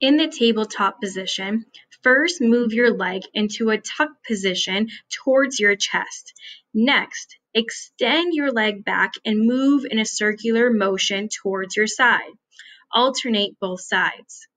In the tabletop position, first move your leg into a tuck position towards your chest. Next, extend your leg back and move in a circular motion towards your side. Alternate both sides.